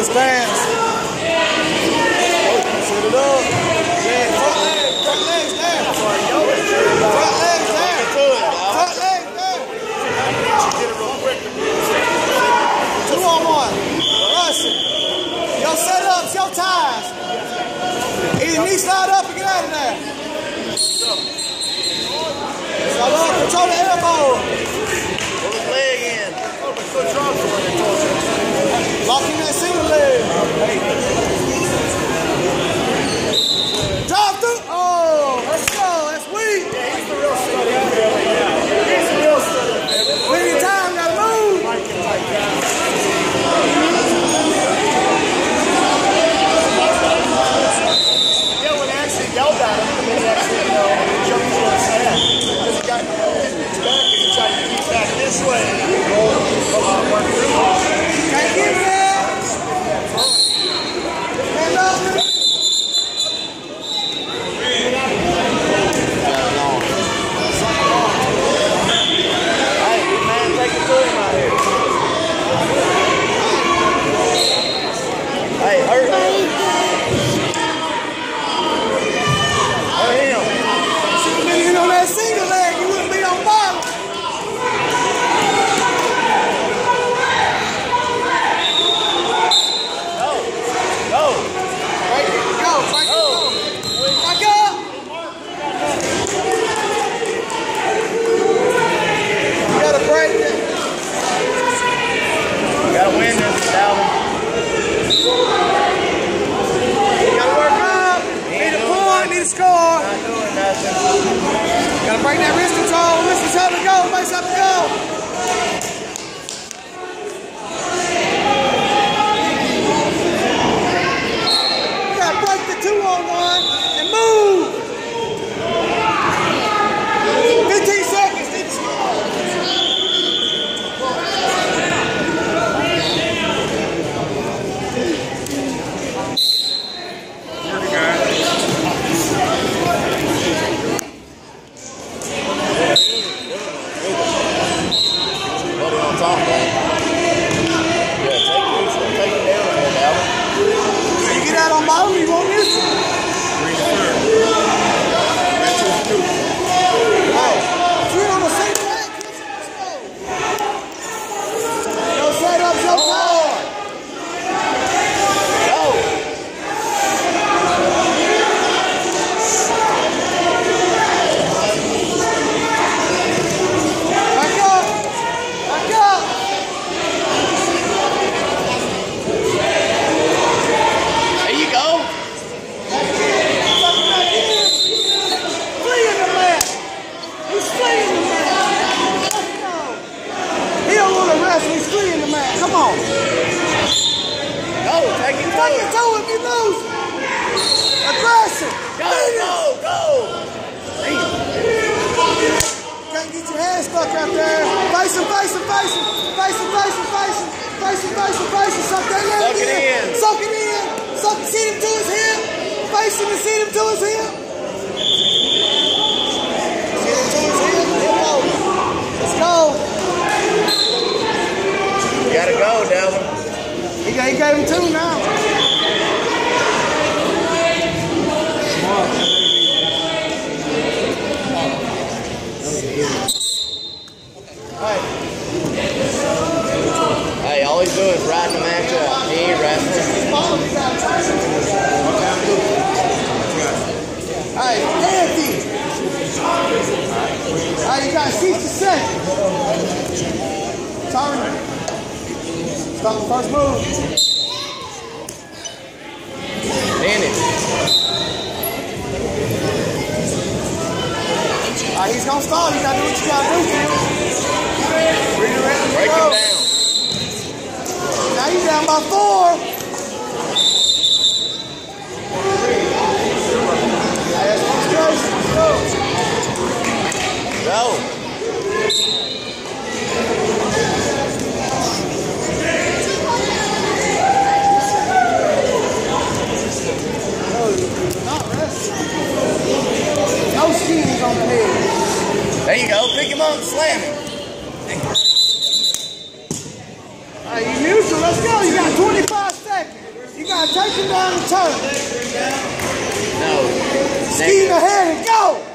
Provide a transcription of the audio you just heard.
good stance. Set knee slide up and get out of there. Control. the elbow. Pull his leg in. Lock in that single leg. Drop through. Oh, let's go. That's weak. Plenty of time. Gotta move. Yeah, when they actually yelled at him, and then he actually, you know, jumped to his head. Because he got his back and he tried to keep back this way. Uh, work through it. Can't get there. Stand up. Hey, big man, take it to him out here. Hey, hurt him. Hurt him. Should've been in on that single leg. You wouldn't be on bottom. Go. Go. Break it. Go. Break it. Go. Back up. You gotta break it. Gotta win this, Dalvin. You gotta work up. Need a point. Need a score. Not doing nothing. Gotta break that wrist control. Wrist is up to go. Face up go. Salve. On. Go. Take it it to to him. You lose. Aggressive. Go, go, go. Can't get your hand stuck out there. Face him, face him, face him. Face him, face him, face him. Face him, face him, face him. Suck that leg in. Suck it in. Suck, seat him to his hip. Face him and seat him to his hip. Seat him to his hip. Hip over. Let's go. Gotta go, Dalvin. He, got, he gave him two now. Hey, Hey, all he's doing is riding the match up. He ain't wrestling. Hey, Anthony. Hey, you got 60 seconds. Turn. Stop the first move. Finish. All right, he's gonna stall. You gotta do what you gotta do. Redirect and Break him down. You down by four. Go. No skis on the head. There you go. Pick him up and slam him. gotta take him down the turn. No. Skiing ahead and go!